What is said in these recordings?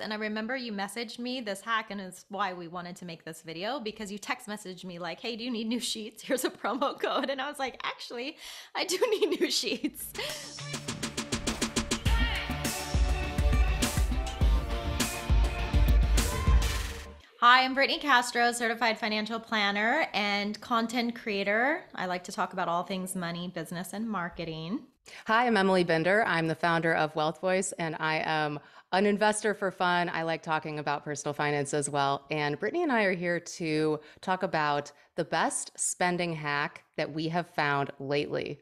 And I remember you messaged me this hack, and it's why we wanted to make this video because you text messaged me, like, hey, do you need new sheets? Here's a promo code. And I was like, actually, I do need new sheets. Hi, I'm Brittney Castro, certified financial planner and content creator. I like to talk about all things money, business, and marketing. Hi, I'm Emily Binder. I'm the founder of Wealth Voice, and I am an investor for fun. I like talking about personal finance as well. And Brittney and I are here to talk about the best spending hack that we have found lately.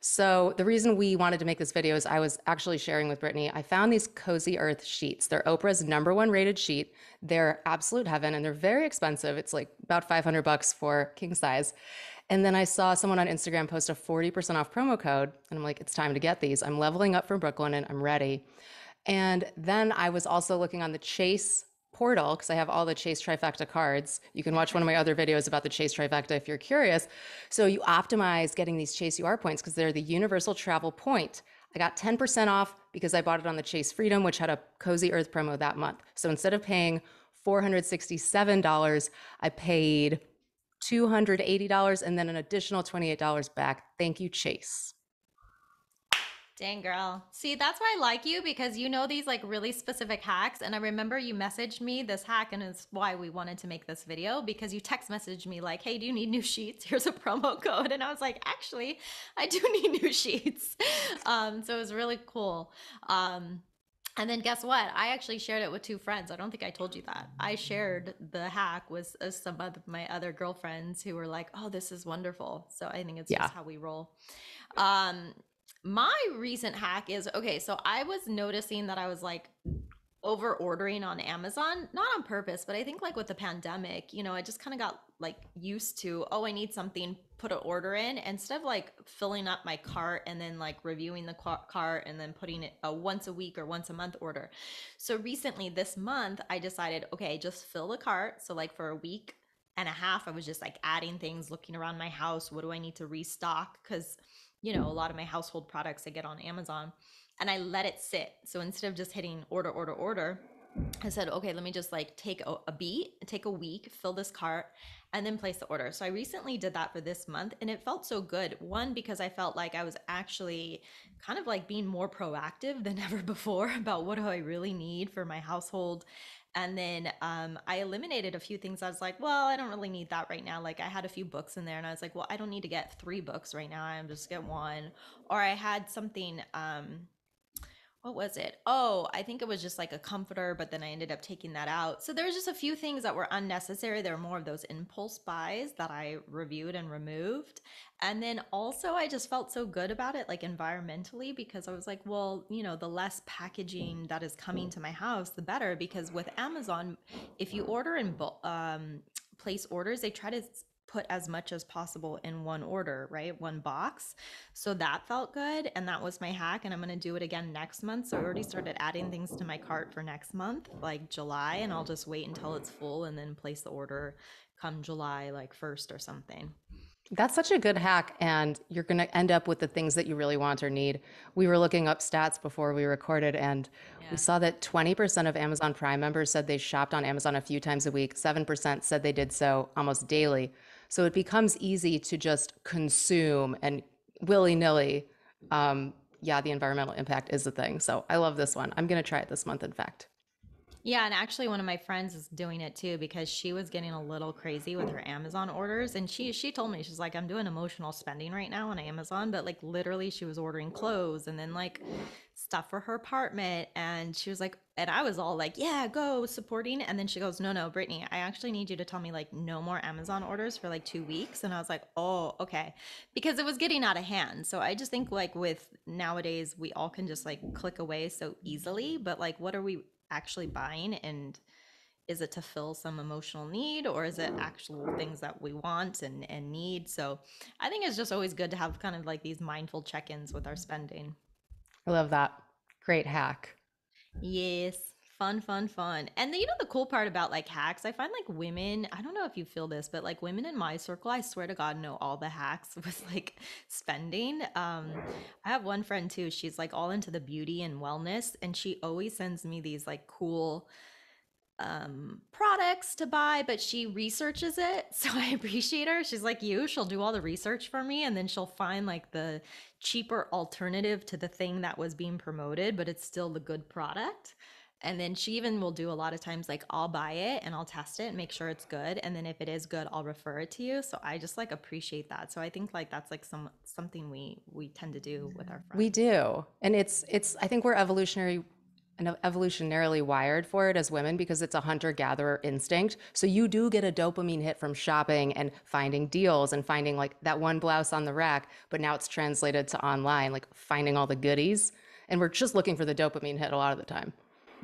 So, the reason we wanted to make this video is I was actually sharing with Brittney, I found these Cozy Earth sheets. They're Oprah's number one rated sheet. They're absolute heaven and they're very expensive. It's like about 500 bucks for king size. And then I saw someone on Instagram post a 40% off promo code. And I'm like, it's time to get these. I'm leveling up from Brooklinen and I'm ready. And then I was also looking on the Chase portal because I have all the Chase Trifecta cards. You can watch one of my other videos about the Chase Trifecta if you're curious. So you optimize getting these Chase UR points because they're the universal travel point. I got 10% off because I bought it on the Chase Freedom, which had a Cozy Earth promo that month. So instead of paying $467, I paid $280 and then an additional $28 back. Thank you, Chase. Dang girl. See, that's why I like you because you know these like really specific hacks. And I remember you messaged me this hack, and it's why we wanted to make this video because you text messaged me like, hey, do you need new sheets? Here's a promo code. And I was like, actually, I do need new sheets. Um, so it was really cool. Um, and then guess what? I actually shared it with two friends. I don't think I told you that. I shared the hack with uh, some of my other girlfriends who were like, "Oh, this is wonderful." So I think it's yeah. just how we roll. Um, my recent hack is okay. So I was noticing that I was like over ordering on Amazon, not on purpose, but I think like with the pandemic, you know, I just kind of got like used to, oh, I need something, put an order in instead of like filling up my cart and then like reviewing the cart and then putting it a once a week or once a month order. So recently this month, I decided, okay, just fill the cart. So like for a week and a half, I was just like adding things, looking around my house. What do I need to restock? Because, you know, a lot of my household products I get on Amazon and I let it sit. So instead of just hitting order, order, order, I said, okay, let me just like take a, a, beat, take a week, fill this cart, and then place the order. So I recently did that for this month and it felt so good. One, because I felt like I was actually kind of like being more proactive than ever before about what do I really need for my household. And then um, I eliminated a few things. I was like, well, I don't really need that right now. Like I had a few books in there and I was like, well, I don't need to get three books right now. I'm just get one. Or I had something, um, what was it? Oh, I think it was just like a comforter, but then I ended up taking that out. So there was just a few things that were unnecessary. There were more of those impulse buys that I reviewed and removed. And then also I just felt so good about it, like environmentally, because I was like, well, you know, the less packaging that is coming to my house, the better. Because with Amazon, if you order in um, place orders, they try to put as much as possible in one order, right? One box. So that felt good. And that was my hack. And I'm going to do it again next month. So I already started adding things to my cart for next month, like July. And I'll just wait until it's full and then place the order come July, like first or something. That's such a good hack. And you're going to end up with the things that you really want or need. We were looking up stats before we recorded, and yeah. we saw that 20% of Amazon Prime members said they shopped on Amazon a few times a week, 7% said they did so almost daily. So it becomes easy to just consume and willy nilly. Um, yeah, the environmental impact is the thing. So I love this one. I'm going to try it this month, in fact. Yeah, and actually one of my friends is doing it too because she was getting a little crazy with her Amazon orders and she she told me she's like I'm doing emotional spending right now on Amazon, but like literally she was ordering clothes and then like stuff for her apartment and she was like and I was all like, "Yeah, go supporting." And then she goes, "No, no, Brittney, I actually need you to tell me like no more Amazon orders for like 2 weeks." And I was like, "Oh, okay." Because it was getting out of hand. So I just think like with nowadays we all can just like click away so easily, but like what are we actually buying and is it to fill some emotional need or is it mm. actual things that we want and, and need? So i think it's just always good to have kind of like these mindful check-ins with our spending. I love that. Great hack. Yes fun, fun, fun. And the, you know the cool part about like hacks, I find like women, I don't know if you feel this, but like women in my circle, I swear to God, know all the hacks with like spending. Um, I have one friend too, she's like all into the beauty and wellness, and she always sends me these like cool um products to buy but she researches it so i appreciate her she's like you she'll do all the research for me and then she'll find like the cheaper alternative to the thing that was being promoted but it's still the good product and then she even will do a lot of times like i'll buy it and i'll test it and make sure it's good and then if it is good i'll refer it to you so i just like appreciate that so i think like that's like some something we we tend to do with our friends We do. And it's it's I think we're evolutionary and evolutionarily wired for it as women because it's a hunter gatherer instinct. So you do get a dopamine hit from shopping and finding deals and finding like that one blouse on the rack, but now it's translated to online, like finding all the goodies. And we're just looking for the dopamine hit a lot of the time.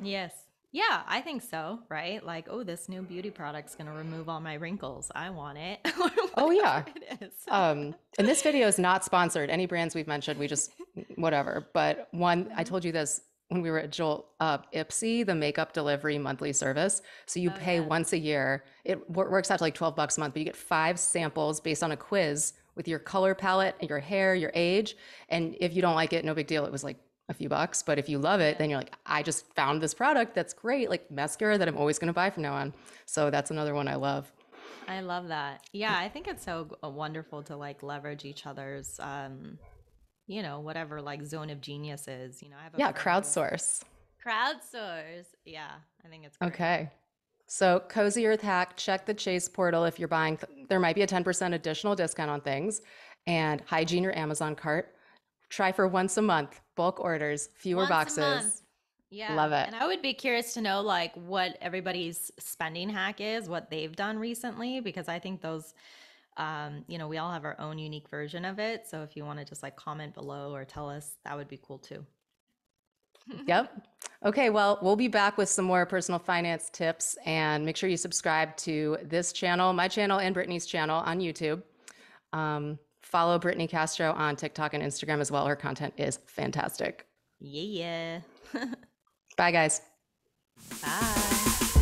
Yes. Yeah, I think so, right? Like, oh, this new beauty product's gonna remove all my wrinkles. I want it. or Oh yeah. whatever it is. Um, and this video is not sponsored. Any brands we've mentioned, we just whatever. But one, I told you this when we were at Jolt uh, Ipsy, the makeup delivery monthly service. So you Oh pay yeah. once a year. It wor- works out to like twelve bucks a month, but you get five samples based on a quiz with your color palette, your hair, your age, and if you don't like it, no big deal. It was like a few bucks, but if you love it, then you're like, I just found this product that's great, like mascara that I'm always going to buy from now on. So that's another one I love. I love that. Yeah, I think it's so uh, wonderful to like leverage each other's, um, you know, whatever like zone of genius is. You know, I have a Yeah, crowdsource. crowdsource. Yeah, I think it's great. Okay. So, Cozy Earth Hack, check the Chase portal if you're buying. There might be a 10% additional discount on things. And hygiene your Amazon cart. Try for once a month, bulk orders, fewer Once boxes. Yeah. Love it. And I would be curious to know like what everybody's spending hack is, what they've done recently, because I think those um, you know, we all have our own unique version of it. So if you want to just like comment below or tell us, that would be cool too. Yep. Okay, well, we'll be back with some more personal finance tips and make sure you subscribe to this channel, my channel, and Brittney's channel on YouTube. Um, follow Brittney Castro on TikTok and Instagram as well. Her content is fantastic. Yeah. Bye, guys. Bye.